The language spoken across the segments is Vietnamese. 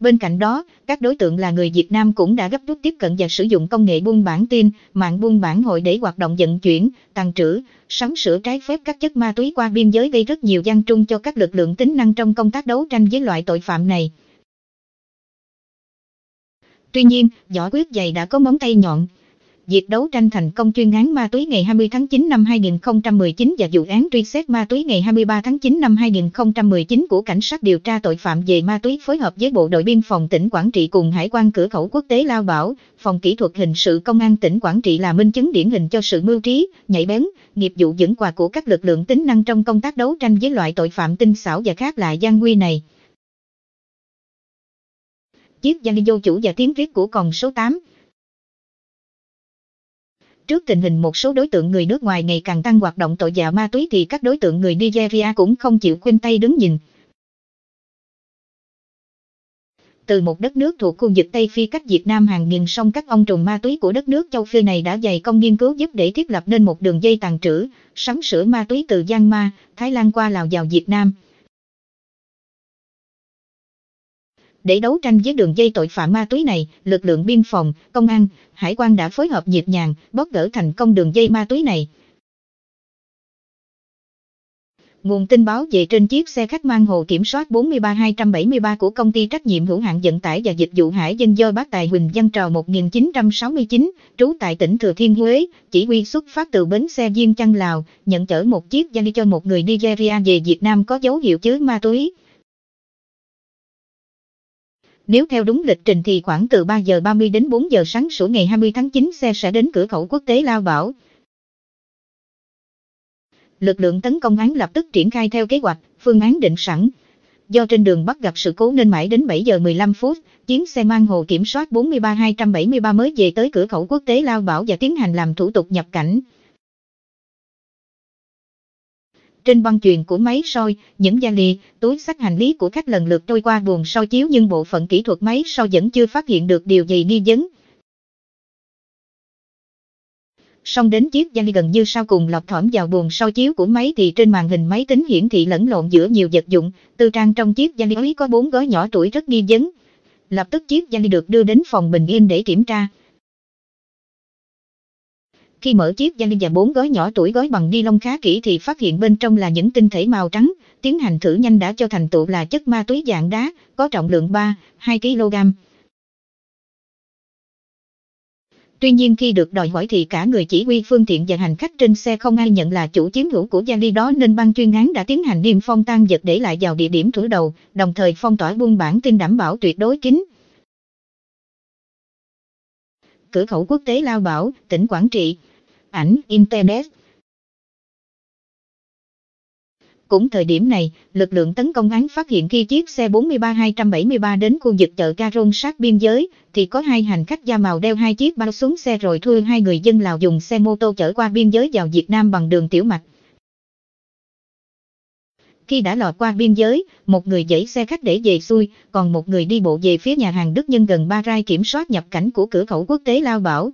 Bên cạnh đó, các đối tượng là người Việt Nam cũng đã gấp rút tiếp cận và sử dụng công nghệ buôn bản tin, mạng buôn bản hội để hoạt động vận chuyển, tàn trữ, sắm sửa trái phép các chất ma túy qua biên giới gây rất nhiều gian trung cho các lực lượng tính năng trong công tác đấu tranh với loại tội phạm này. Tuy nhiên, võ quyết dày đã có móng tay nhọn, Việc đấu tranh thành công chuyên án ma túy ngày 20 tháng 9 năm 2019 và vụ án truy xét ma túy ngày 23 tháng 9 năm 2019 của Cảnh sát điều tra tội phạm về ma túy phối hợp với Bộ đội Biên phòng tỉnh Quảng Trị cùng Hải quan cửa khẩu quốc tế Lao Bảo, Phòng kỹ thuật hình sự Công an tỉnh Quảng Trị là minh chứng điển hình cho sự mưu trí, nhạy bén, nghiệp vụ vững quà của các lực lượng tính năng trong công tác đấu tranh với loại tội phạm tinh xảo và khác lại gian nguy này. Chiếc danh vô chủ và tiếng viết của còn số 8 Trước tình hình một số đối tượng người nước ngoài ngày càng tăng hoạt động tội dạ ma túy thì các đối tượng người Nigeria cũng không chịu khuyên tay đứng nhìn. Từ một đất nước thuộc khu vực Tây Phi cách Việt Nam hàng nghìn sông các ông trùng ma túy của đất nước châu Phi này đã dày công nghiên cứu giúp để thiết lập nên một đường dây tàn trữ, sắm sửa ma túy từ Giang Ma, Thái Lan qua Lào vào Việt Nam. Để đấu tranh với đường dây tội phạm ma túy này, lực lượng biên phòng, công an, hải quan đã phối hợp nhịp nhàng, bóp gỡ thành công đường dây ma túy này. Nguồn tin báo về trên chiếc xe khách mang hồ kiểm soát 43273 của công ty trách nhiệm hữu hạn vận tải và dịch vụ hải dân do bác tài Huỳnh Văn Trò 1969, trú tại tỉnh Thừa Thiên Huế, chỉ huy xuất phát từ bến xe Diên Chăn Lào, nhận chở một chiếc vali cho một người Nigeria về Việt Nam có dấu hiệu chứa ma túy. Nếu theo đúng lịch trình thì khoảng từ 3 giờ 30 đến 4 giờ sáng sủa ngày 20 tháng 9 xe sẽ đến cửa khẩu quốc tế Lao Bảo. Lực lượng tấn công án lập tức triển khai theo kế hoạch, phương án định sẵn. Do trên đường bắt gặp sự cố nên mãi đến 7 giờ 15 phút, chuyến xe mang hồ kiểm soát 43273 mới về tới cửa khẩu quốc tế Lao Bảo và tiến hành làm thủ tục nhập cảnh. Trên băng truyền của máy soi, những gia lì, túi sách hành lý của khách lần lượt trôi qua buồng soi chiếu nhưng bộ phận kỹ thuật máy soi vẫn chưa phát hiện được điều gì nghi vấn. Xong đến chiếc gia ly gần như sau cùng lọt thỏm vào buồng soi chiếu của máy thì trên màn hình máy tính hiển thị lẫn lộn giữa nhiều vật dụng, tư trang trong chiếc gia ly ấy có bốn gói nhỏ tuổi rất nghi vấn. Lập tức chiếc gia ly được đưa đến phòng bình yên để kiểm tra. Khi mở chiếc vali và bốn gói nhỏ tuổi gói bằng ni lông khá kỹ thì phát hiện bên trong là những tinh thể màu trắng, tiến hành thử nhanh đã cho thành tựu là chất ma túy dạng đá, có trọng lượng 3, 2 kg. Tuy nhiên khi được đòi hỏi thì cả người chỉ huy phương tiện và hành khách trên xe không ai nhận là chủ chiến hữu của vali đó nên ban chuyên án đã tiến hành niêm phong tan vật để lại vào địa điểm thủ đầu, đồng thời phong tỏa buôn bản tin đảm bảo tuyệt đối kín. Cửa khẩu quốc tế Lao Bảo, tỉnh Quảng Trị ảnh, Internet. Cũng thời điểm này, lực lượng tấn công án phát hiện khi chiếc xe 43273 đến khu vực chợ Caron sát biên giới, thì có hai hành khách da màu đeo hai chiếc bao xuống xe rồi thuê hai người dân Lào dùng xe mô tô chở qua biên giới vào Việt Nam bằng đường tiểu mạch. Khi đã lọt qua biên giới, một người dãy xe khách để về xuôi, còn một người đi bộ về phía nhà hàng Đức Nhân gần ba rai kiểm soát nhập cảnh của cửa khẩu quốc tế Lao Bảo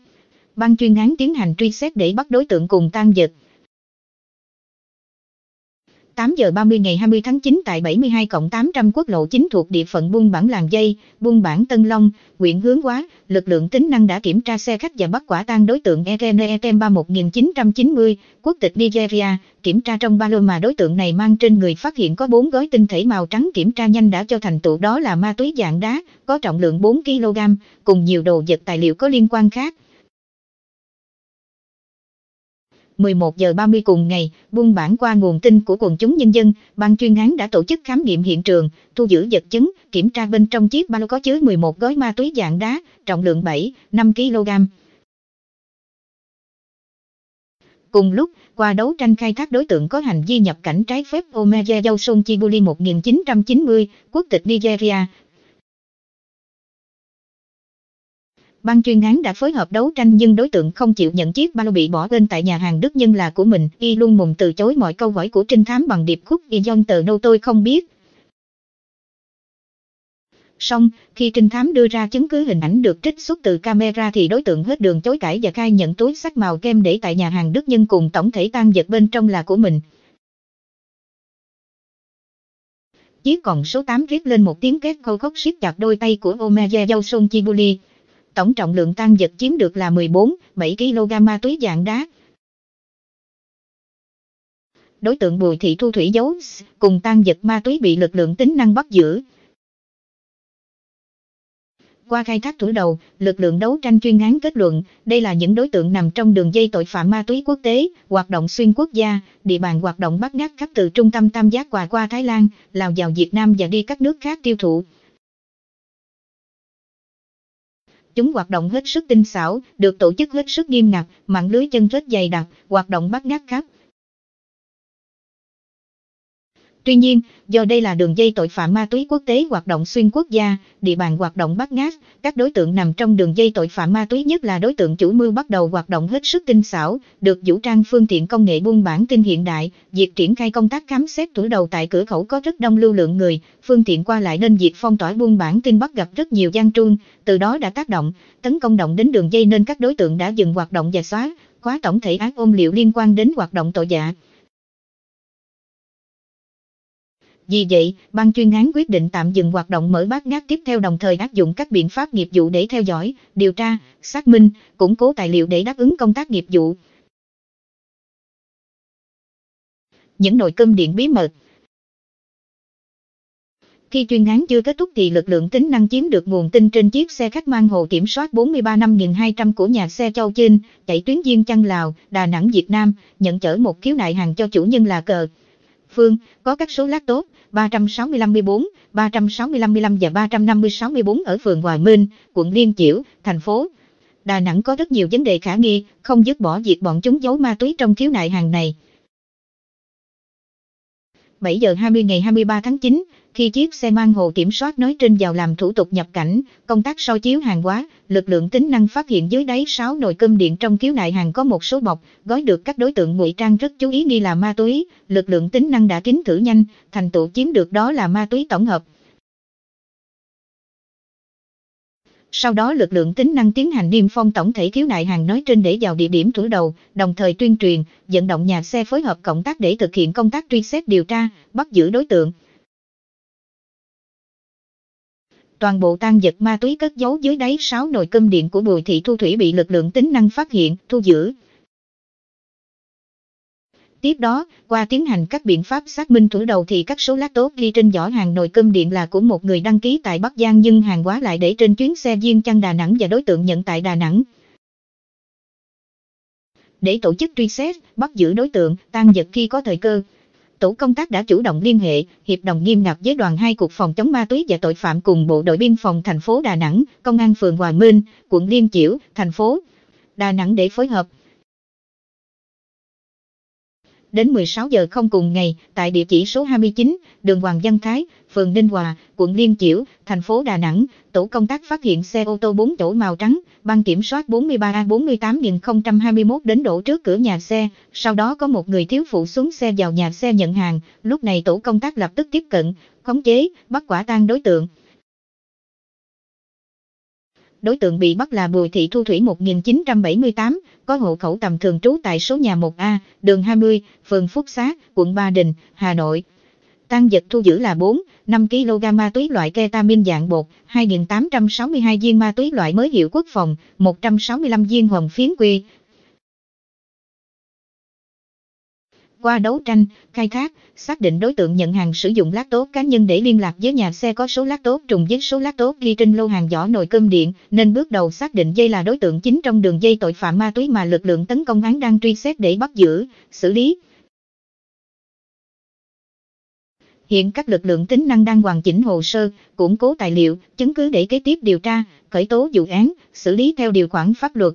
ban chuyên án tiến hành truy xét để bắt đối tượng cùng tan vật. 8 giờ 30 ngày 20 tháng 9 tại 72 cộng 800 quốc lộ 9 thuộc địa phận buôn bản làng dây, buôn bản Tân Long, huyện Hướng Hóa, lực lượng tính năng đã kiểm tra xe khách và bắt quả tang đối tượng Eren Etem 1990, quốc tịch Nigeria, kiểm tra trong ba lô mà đối tượng này mang trên người phát hiện có 4 gói tinh thể màu trắng kiểm tra nhanh đã cho thành tựu đó là ma túy dạng đá, có trọng lượng 4 kg, cùng nhiều đồ vật tài liệu có liên quan khác. 11 giờ 30 cùng ngày, buôn bản qua nguồn tin của quần chúng nhân dân, ban chuyên án đã tổ chức khám nghiệm hiện trường, thu giữ vật chứng, kiểm tra bên trong chiếc ba lô có chứa 11 gói ma túy dạng đá, trọng lượng 7, 5 kg. Cùng lúc, qua đấu tranh khai thác đối tượng có hành vi nhập cảnh trái phép Omeje Yauson Chibuli 1990, quốc tịch Nigeria, Ban chuyên án đã phối hợp đấu tranh nhưng đối tượng không chịu nhận chiếc ba lô bị bỏ quên tại nhà hàng Đức Nhân là của mình. Y luôn mùng từ chối mọi câu hỏi của trinh thám bằng điệp khúc Y dông tờ nâu tôi không biết. Xong, khi trinh thám đưa ra chứng cứ hình ảnh được trích xuất từ camera thì đối tượng hết đường chối cãi và khai nhận túi sắc màu kem để tại nhà hàng Đức Nhân cùng tổng thể tan vật bên trong là của mình. Chiếc còn số 8 viết lên một tiếng két khâu khóc siết chặt đôi tay của Omeya Yauson Chibuli. Tổng trọng lượng tăng vật chiếm được là 14,7 kg ma túy dạng đá. Đối tượng Bùi Thị Thu Thủy giấu cùng tăng vật ma túy bị lực lượng tính năng bắt giữ. Qua khai thác thủ đầu, lực lượng đấu tranh chuyên án kết luận, đây là những đối tượng nằm trong đường dây tội phạm ma túy quốc tế, hoạt động xuyên quốc gia, địa bàn hoạt động bắt ngát khắp từ trung tâm Tam Giác quà qua Thái Lan, Lào vào Việt Nam và đi các nước khác tiêu thụ. Chúng hoạt động hết sức tinh xảo, được tổ chức hết sức nghiêm ngặt, mạng lưới chân rất dày đặc, hoạt động bắt ngát khắp. Tuy nhiên, do đây là đường dây tội phạm ma túy quốc tế hoạt động xuyên quốc gia, địa bàn hoạt động bắt ngát, các đối tượng nằm trong đường dây tội phạm ma túy nhất là đối tượng chủ mưu bắt đầu hoạt động hết sức tinh xảo, được vũ trang phương tiện công nghệ buôn bản tin hiện đại, việc triển khai công tác khám xét thủ đầu tại cửa khẩu có rất đông lưu lượng người, phương tiện qua lại nên việc phong tỏa buôn bản tin bắt gặp rất nhiều gian truân, từ đó đã tác động, tấn công động đến đường dây nên các đối tượng đã dừng hoạt động và xóa, khóa tổng thể án ôm liệu liên quan đến hoạt động tội dạ. Vì vậy, ban chuyên án quyết định tạm dừng hoạt động mở bát ngát tiếp theo đồng thời áp dụng các biện pháp nghiệp vụ để theo dõi, điều tra, xác minh, củng cố tài liệu để đáp ứng công tác nghiệp vụ. Những nội cơm điện bí mật khi chuyên án chưa kết thúc thì lực lượng tính năng chiếm được nguồn tin trên chiếc xe khách mang hồ kiểm soát 43.200 của nhà xe Châu Chinh, chạy tuyến Diên Chăn Lào, Đà Nẵng Việt Nam, nhận chở một khiếu nại hàng cho chủ nhân là cờ. Phương, có các số lát tốt, 365-14, 365-15 và 350-64 ở phường Hoài Minh, quận Liên Chiểu, thành phố. Đà Nẵng có rất nhiều vấn đề khả nghi, không dứt bỏ việc bọn chúng giấu ma túy trong khiếu nại hàng này. 7 giờ 20 ngày 23 tháng 9, khi chiếc xe mang hồ kiểm soát nói trên vào làm thủ tục nhập cảnh, công tác soi chiếu hàng hóa, lực lượng tính năng phát hiện dưới đáy 6 nồi cơm điện trong khiếu nại hàng có một số bọc, gói được các đối tượng ngụy trang rất chú ý nghi là ma túy, lực lượng tính năng đã kính thử nhanh, thành tựu chiếm được đó là ma túy tổng hợp. Sau đó lực lượng tính năng tiến hành niêm phong tổng thể khiếu nại hàng nói trên để vào địa điểm thủ đầu, đồng thời tuyên truyền, vận động nhà xe phối hợp cộng tác để thực hiện công tác truy xét điều tra, bắt giữ đối tượng. Toàn bộ tan vật ma túy cất giấu dưới đáy 6 nồi cơm điện của Bùi Thị Thu Thủy bị lực lượng tính năng phát hiện, thu giữ. Tiếp đó, qua tiến hành các biện pháp xác minh thủ đầu thì các số lát tốt ghi trên giỏ hàng nồi cơm điện là của một người đăng ký tại Bắc Giang nhưng hàng hóa lại để trên chuyến xe viên chăn Đà Nẵng và đối tượng nhận tại Đà Nẵng. Để tổ chức truy xét, bắt giữ đối tượng, tan vật khi có thời cơ, tổ công tác đã chủ động liên hệ, hiệp đồng nghiêm ngặt với đoàn hai cục phòng chống ma túy và tội phạm cùng bộ đội biên phòng thành phố Đà Nẵng, công an phường Hòa Minh, quận Liên Chiểu, thành phố Đà Nẵng để phối hợp. Đến 16 giờ không cùng ngày, tại địa chỉ số 29, đường Hoàng Văn Thái, phường Ninh Hòa, quận Liên Chiểu, thành phố Đà Nẵng, tổ công tác phát hiện xe ô tô 4 chỗ màu trắng, ban kiểm soát 43A48021 đến đổ trước cửa nhà xe, sau đó có một người thiếu phụ xuống xe vào nhà xe nhận hàng, lúc này tổ công tác lập tức tiếp cận, khống chế, bắt quả tang đối tượng. Đối tượng bị bắt là Bùi Thị Thu Thủy 1978, có hộ khẩu tầm thường trú tại số nhà 1A, đường 20, phường Phúc Xá, quận Ba Đình, Hà Nội. Tăng vật thu giữ là 4, 5 kg ma túy loại ketamin dạng bột, 2.862 viên ma túy loại mới hiệu quốc phòng, 165 viên hồng phiến quy, Qua đấu tranh, khai thác, xác định đối tượng nhận hàng sử dụng lát tốt cá nhân để liên lạc với nhà xe có số lát tốt trùng với số lát tốt ghi trên lô hàng giỏ nồi cơm điện, nên bước đầu xác định dây là đối tượng chính trong đường dây tội phạm ma túy mà lực lượng tấn công án đang truy xét để bắt giữ, xử lý. Hiện các lực lượng tính năng đang hoàn chỉnh hồ sơ, củng cố tài liệu, chứng cứ để kế tiếp điều tra, khởi tố vụ án, xử lý theo điều khoản pháp luật.